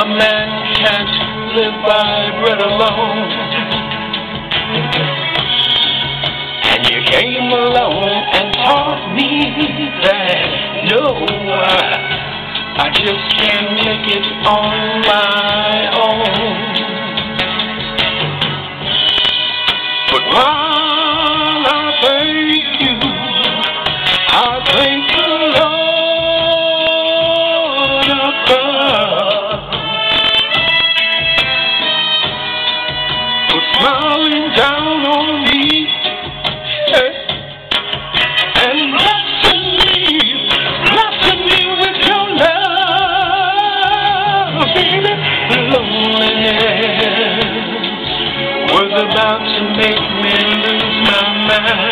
A man can't live by bread alone. And you came along and taught me that no, I just can't make it on my own. about to make me lose my mind.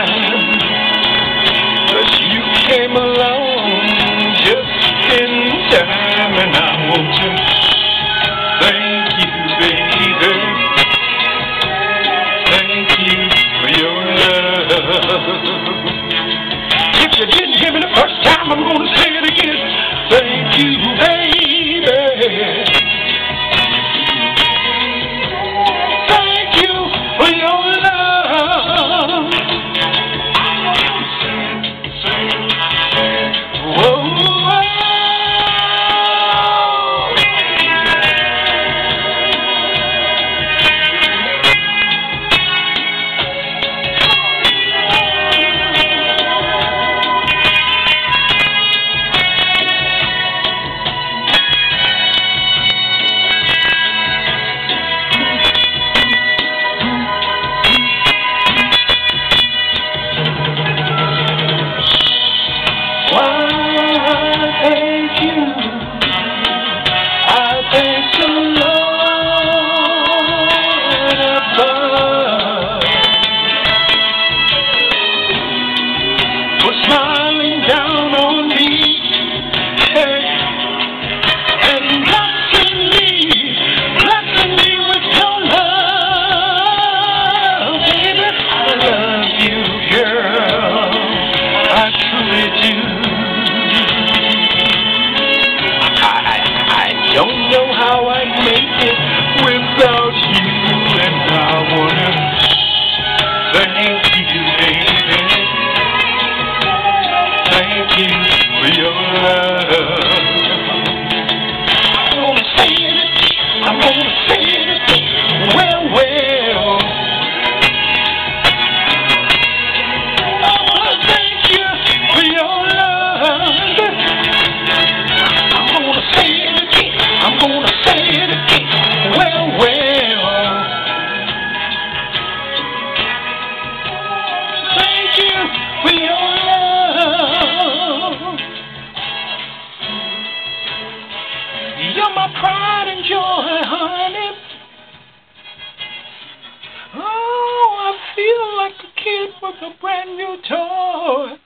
a brand new toy.